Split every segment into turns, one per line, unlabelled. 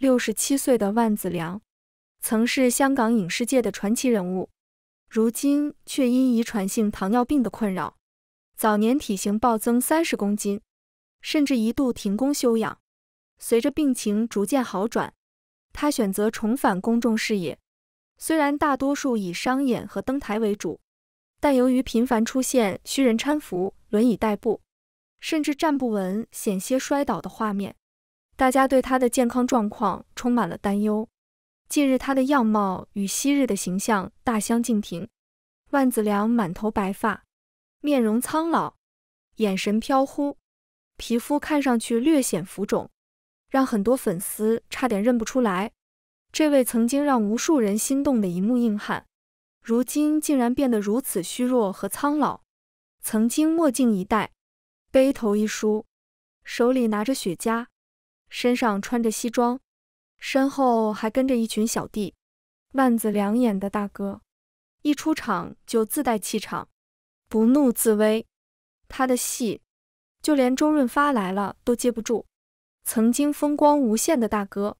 六十七岁的万梓良，曾是香港影视界的传奇人物，如今却因遗传性糖尿病的困扰，早年体型暴增三十公斤，甚至一度停工休养。随着病情逐渐好转，他选择重返公众视野。虽然大多数以商演和登台为主，但由于频繁出现虚人搀扶、轮椅代步，甚至站不稳、险些摔倒的画面。大家对他的健康状况充满了担忧。近日，他的样貌与昔日的形象大相径庭。万梓良满头白发，面容苍老，眼神飘忽，皮肤看上去略显浮肿，让很多粉丝差点认不出来。这位曾经让无数人心动的一幕硬汉，如今竟然变得如此虚弱和苍老。曾经墨镜一戴，背头一梳，手里拿着雪茄。身上穿着西装，身后还跟着一群小弟。万梓良演的大哥，一出场就自带气场，不怒自威。他的戏，就连周润发来了都接不住。曾经风光无限的大哥，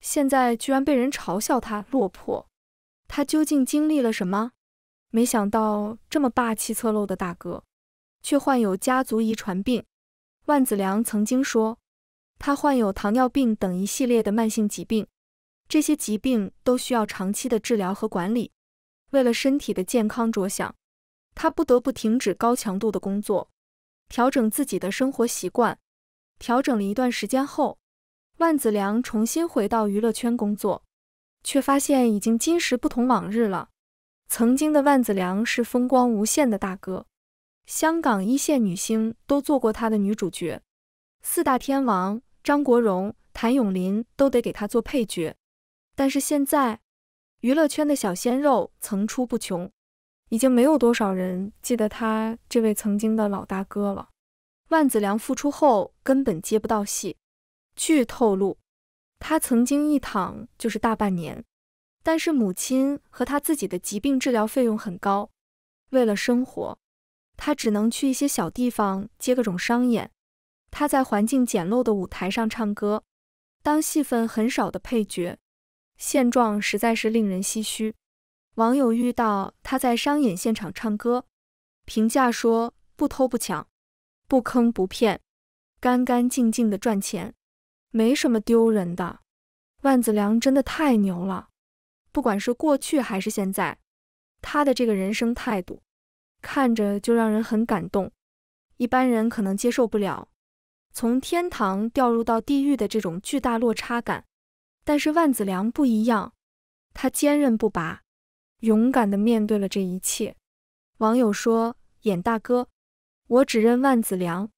现在居然被人嘲笑他落魄。他究竟经历了什么？没想到这么霸气侧漏的大哥，却患有家族遗传病。万梓良曾经说。他患有糖尿病等一系列的慢性疾病，这些疾病都需要长期的治疗和管理。为了身体的健康着想，他不得不停止高强度的工作，调整自己的生活习惯。调整了一段时间后，万梓良重新回到娱乐圈工作，却发现已经今时不同往日了。曾经的万梓良是风光无限的大哥，香港一线女星都做过他的女主角，四大天王。张国荣、谭咏麟都得给他做配角，但是现在娱乐圈的小鲜肉层出不穷，已经没有多少人记得他这位曾经的老大哥了。万梓良复出后根本接不到戏，据透露，他曾经一躺就是大半年。但是母亲和他自己的疾病治疗费用很高，为了生活，他只能去一些小地方接各种商演。他在环境简陋的舞台上唱歌，当戏份很少的配角，现状实在是令人唏嘘。网友遇到他在商演现场唱歌，评价说：“不偷不抢，不坑不骗，干干净净的赚钱，没什么丢人的。”万梓良真的太牛了，不管是过去还是现在，他的这个人生态度，看着就让人很感动。一般人可能接受不了。从天堂掉入到地狱的这种巨大落差感，但是万梓良不一样，他坚韧不拔，勇敢地面对了这一切。网友说：“演大哥，我只认万梓良，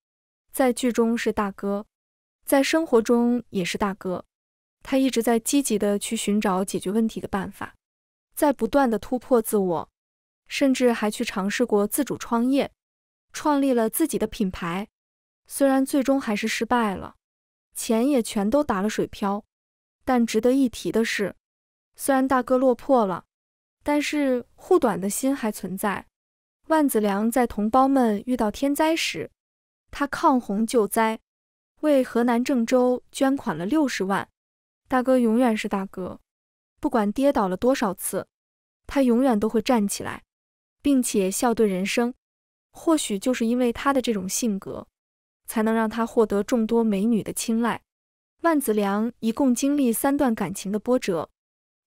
在剧中是大哥，在生活中也是大哥。他一直在积极地去寻找解决问题的办法，在不断地突破自我，甚至还去尝试过自主创业，创立了自己的品牌。”虽然最终还是失败了，钱也全都打了水漂，但值得一提的是，虽然大哥落魄了，但是护短的心还存在。万梓良在同胞们遇到天灾时，他抗洪救灾，为河南郑州捐款了六十万。大哥永远是大哥，不管跌倒了多少次，他永远都会站起来，并且笑对人生。或许就是因为他的这种性格。才能让他获得众多美女的青睐。万梓良一共经历三段感情的波折，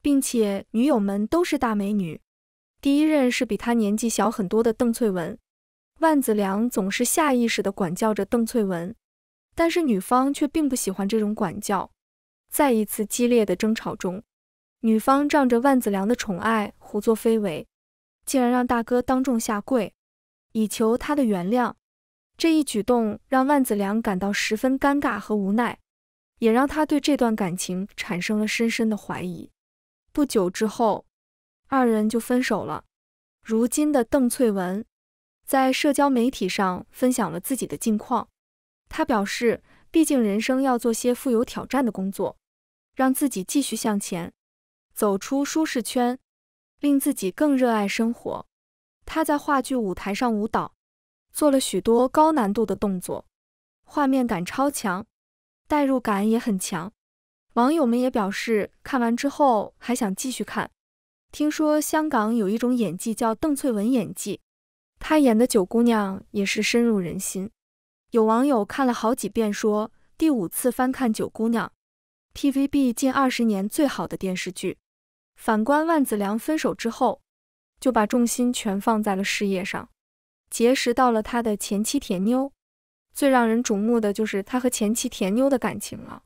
并且女友们都是大美女。第一任是比他年纪小很多的邓萃雯，万梓良总是下意识地管教着邓萃雯，但是女方却并不喜欢这种管教。在一次激烈的争吵中，女方仗着万梓良的宠爱胡作非为，竟然让大哥当众下跪，以求他的原谅。这一举动让万梓良感到十分尴尬和无奈，也让他对这段感情产生了深深的怀疑。不久之后，二人就分手了。如今的邓萃雯在社交媒体上分享了自己的近况，她表示，毕竟人生要做些富有挑战的工作，让自己继续向前，走出舒适圈，令自己更热爱生活。她在话剧舞台上舞蹈。做了许多高难度的动作，画面感超强，代入感也很强。网友们也表示，看完之后还想继续看。听说香港有一种演技叫邓萃雯演技，她演的九姑娘也是深入人心。有网友看了好几遍，说第五次翻看九姑娘，TVB 近二十年最好的电视剧。反观万梓良分手之后，就把重心全放在了事业上，结识到了他的前妻田妞。最让人瞩目的就是他和前妻田妞的感情了。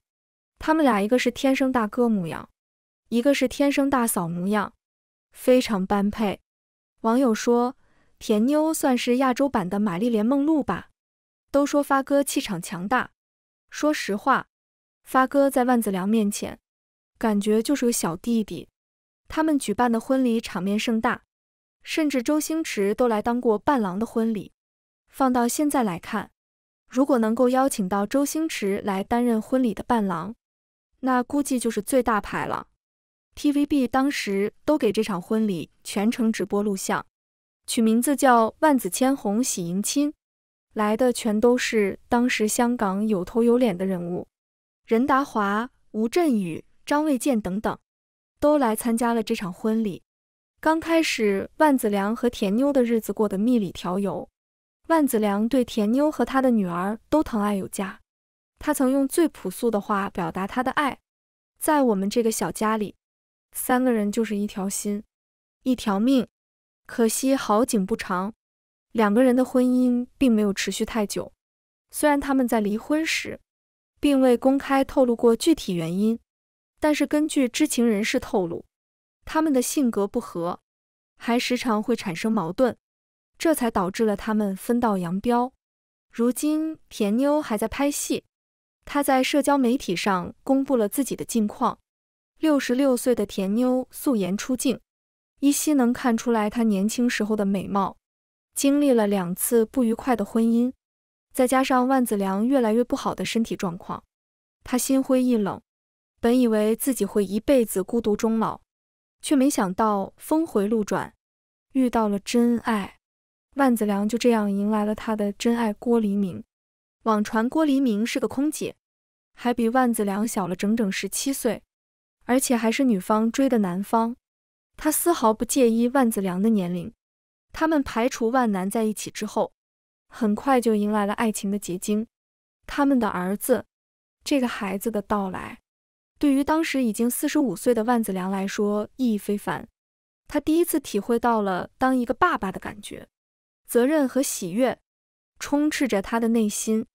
他们俩一个是天生大哥模样，一个是天生大嫂模样。非常般配，网友说田妞算是亚洲版的玛丽莲梦露吧。都说发哥气场强大，说实话，发哥在万梓良面前感觉就是个小弟弟。他们举办的婚礼场面盛大，甚至周星驰都来当过伴郎的婚礼。放到现在来看，如果能够邀请到周星驰来担任婚礼的伴郎，那估计就是最大牌了。TVB 当时都给这场婚礼全程直播录像，取名字叫《万紫千红喜迎亲》，来的全都是当时香港有头有脸的人物，任达华、吴镇宇、张卫健等等，都来参加了这场婚礼。刚开始，万梓良和田妞的日子过得蜜里调油。万梓良对田妞和他的女儿都疼爱有加，他曾用最朴素的话表达他的爱，在我们这个小家里。三个人就是一条心，一条命。可惜好景不长，两个人的婚姻并没有持续太久。虽然他们在离婚时并未公开透露过具体原因，但是根据知情人士透露，他们的性格不合，还时常会产生矛盾，这才导致了他们分道扬镳。如今田妞还在拍戏，她在社交媒体上公布了自己的近况。六十六岁的田妞素颜出镜，依稀能看出来她年轻时候的美貌。经历了两次不愉快的婚姻，再加上万梓良越来越不好的身体状况，她心灰意冷。本以为自己会一辈子孤独终老，却没想到峰回路转，遇到了真爱。万梓良就这样迎来了他的真爱郭黎明。网传郭黎明是个空姐，还比万梓良小了整整十七岁。而且还是女方追的男方，他丝毫不介意万梓良的年龄。他们排除万难在一起之后，很快就迎来了爱情的结晶，他们的儿子。这个孩子的到来，对于当时已经四十五岁的万梓良来说意义非凡。他第一次体会到了当一个爸爸的感觉，责任和喜悦充斥着他的内心。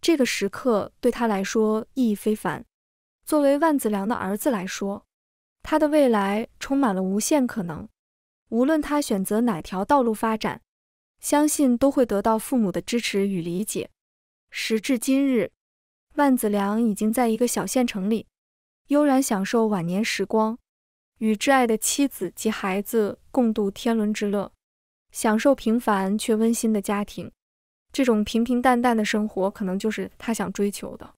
这个时刻对他来说意义非凡。作为万梓良的儿子来说，他的未来充满了无限可能。无论他选择哪条道路发展，相信都会得到父母的支持与理解。时至今日，万梓良已经在一个小县城里悠然享受晚年时光，与挚爱的妻子及孩子共度天伦之乐，享受平凡却温馨的家庭。这种平平淡淡的生活，可能就是他想追求的。